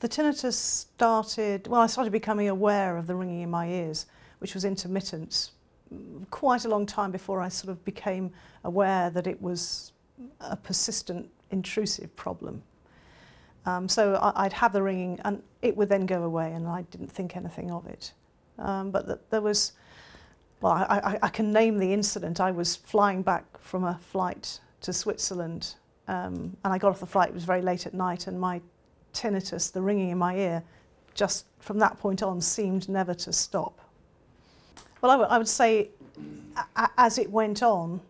The tinnitus started, well, I started becoming aware of the ringing in my ears, which was intermittent, quite a long time before I sort of became aware that it was a persistent, intrusive problem. Um, so I, would have the ringing and it would then go away and I didn't think anything of it. Um, but the, there was, well, I, I, I, can name the incident. I was flying back from a flight to Switzerland um, and I got off the flight, it was very late at night and my tinnitus, the ringing in my ear, just from that point on seemed never to stop. Well, I would say as it went on,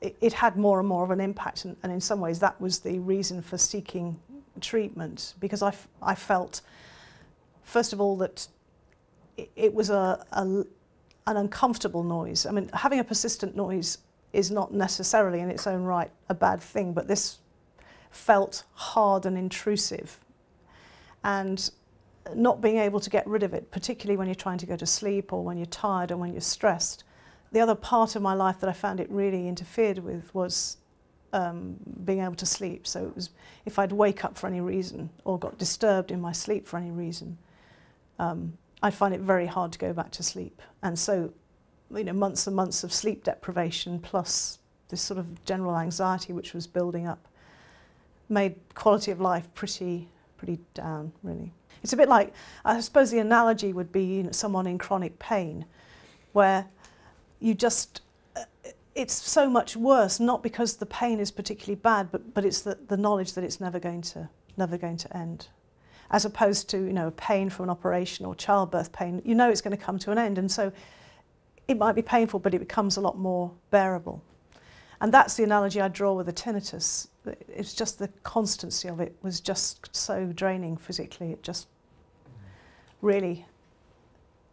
it, it, had more and more of an impact and, and in some ways that was the reason for seeking treatment because I, I felt, first of all, that it, it was a, a, an uncomfortable noise. I mean, having a persistent noise is not necessarily in its own right a bad thing, but this felt hard and intrusive. And not being able to get rid of it, particularly when you're trying to go to sleep or when you're tired or when you're stressed. The other part of my life that I found it really interfered with was um, being able to sleep. So it was if I'd wake up for any reason or got disturbed in my sleep for any reason, um, I'd find it very hard to go back to sleep. And so, you know, months and months of sleep deprivation plus this sort of general anxiety which was building up made quality of life pretty, pretty down, really. It's a bit like, I suppose the analogy would be you know, someone in chronic pain, where you just, uh, it's so much worse, not because the pain is particularly bad, but, but it's the, the knowledge that it's never going to, never going to end. As opposed to, you know, pain from an operation or childbirth pain, you know it's going to come to an end. And so it might be painful, but it becomes a lot more bearable. And that's the analogy I draw with the tinnitus. It's just the constancy of it was just so draining physically. It just really,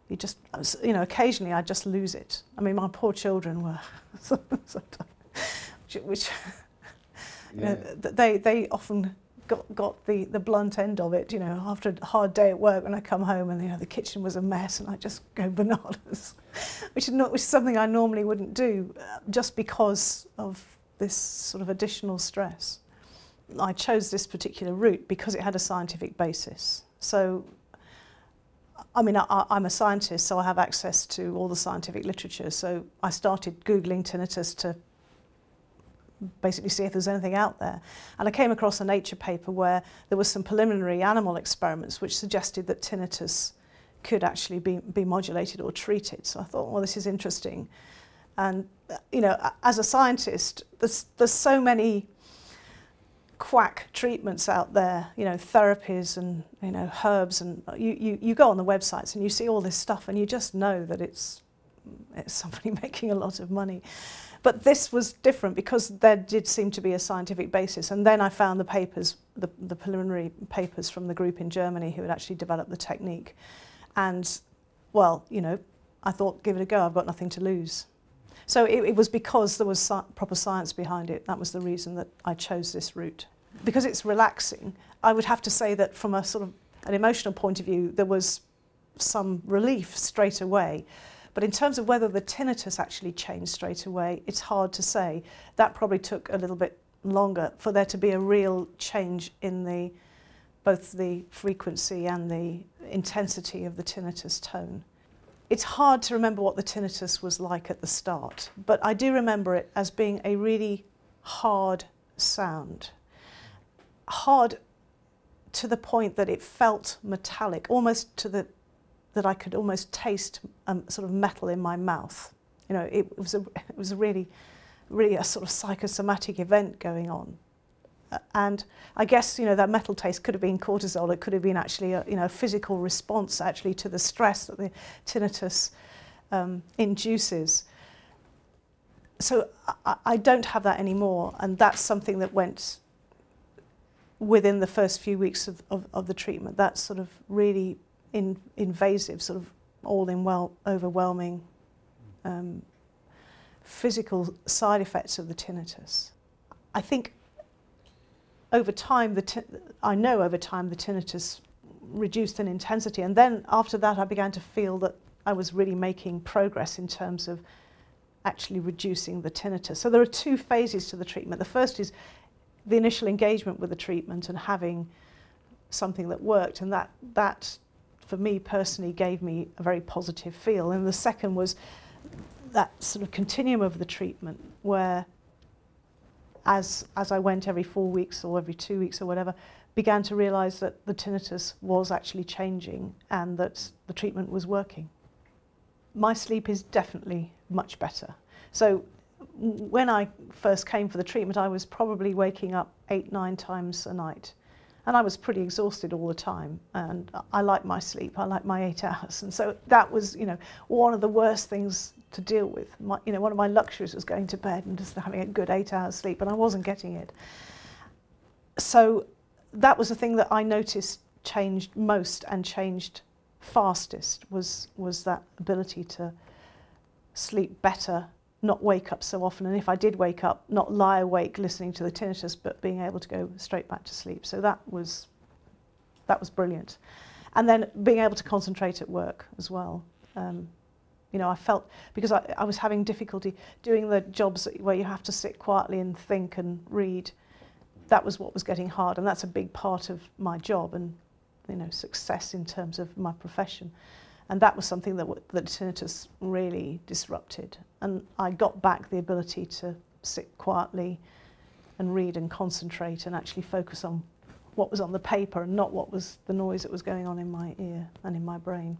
you just, you know, occasionally I just lose it. I mean, my poor children were, which, which yeah. you know, they, they often got, got the, the blunt end of it, you know, after a hard day at work when I come home and, you know, the kitchen was a mess and I just go bananas, which is, not, which is something I normally wouldn't do uh, just because of this sort of additional stress. I chose this particular route because it had a scientific basis. So, I mean, I, I'm a scientist, so I have access to all the scientific literature. So I started Googling tinnitus to basically see if there's anything out there. And I came across a Nature paper where there was some preliminary animal experiments which suggested that tinnitus could actually be, be modulated or treated. So I thought, well, this is interesting. And, you know, as a scientist, there's, there's so many quack treatments out there, you know, therapies and, you know, herbs. And you, you, you go on the websites and you see all this stuff and you just know that it's, it's somebody making a lot of money. But this was different because there did seem to be a scientific basis. And then I found the papers, the, the preliminary papers from the group in Germany who had actually developed the technique. And, well, you know, I thought, give it a go, I've got nothing to lose. So it, it was because there was proper science behind it. That was the reason that I chose this route. Because it's relaxing, I would have to say that from a sort of an emotional point of view, there was some relief straight away. But in terms of whether the tinnitus actually changed straight away, it's hard to say. That probably took a little bit longer for there to be a real change in the both the frequency and the intensity of the tinnitus tone. It's hard to remember what the tinnitus was like at the start, but I do remember it as being a really hard sound. Hard to the point that it felt metallic, almost to the that I could almost taste um, sort of metal in my mouth. You know, it was a, it was a really, really a sort of psychosomatic event going on. And I guess, you know, that metal taste could have been cortisol. It could have been actually a, you know, physical response actually to the stress that the tinnitus um, induces. So I, I don't have that anymore. And that's something that went within the first few weeks of, of, of the treatment. That sort of really in, invasive, sort of all in well overwhelming um, physical side effects of the tinnitus. I think over time, the I know over time the tinnitus reduced in intensity, and then after that, I began to feel that I was really making progress in terms of actually reducing the tinnitus. So there are two phases to the treatment. The first is the initial engagement with the treatment and having something that worked, and that that for me personally gave me a very positive feel. And the second was that sort of continuum of the treatment where as as I went every four weeks or every two weeks or whatever, began to realize that the tinnitus was actually changing and that the treatment was working. My sleep is definitely much better. So when I first came for the treatment, I was probably waking up eight, nine times a night. And I was pretty exhausted all the time. And I like my sleep. I like my eight hours. And so that was, you know, one of the worst things to deal with. My, you know, one of my luxuries was going to bed and just having a good eight hours sleep, and I wasn't getting it. So that was the thing that I noticed changed most and changed fastest was was that ability to sleep better not wake up so often, and if I did wake up, not lie awake listening to the tinnitus, but being able to go straight back to sleep. So that was that was brilliant, and then being able to concentrate at work as well. Um, you know, I felt because I, I was having difficulty doing the jobs where you have to sit quietly and think and read. That was what was getting hard, and that's a big part of my job and you know success in terms of my profession. And that was something that, that tinnitus really disrupted. And I got back the ability to sit quietly and read and concentrate and actually focus on what was on the paper and not what was the noise that was going on in my ear and in my brain.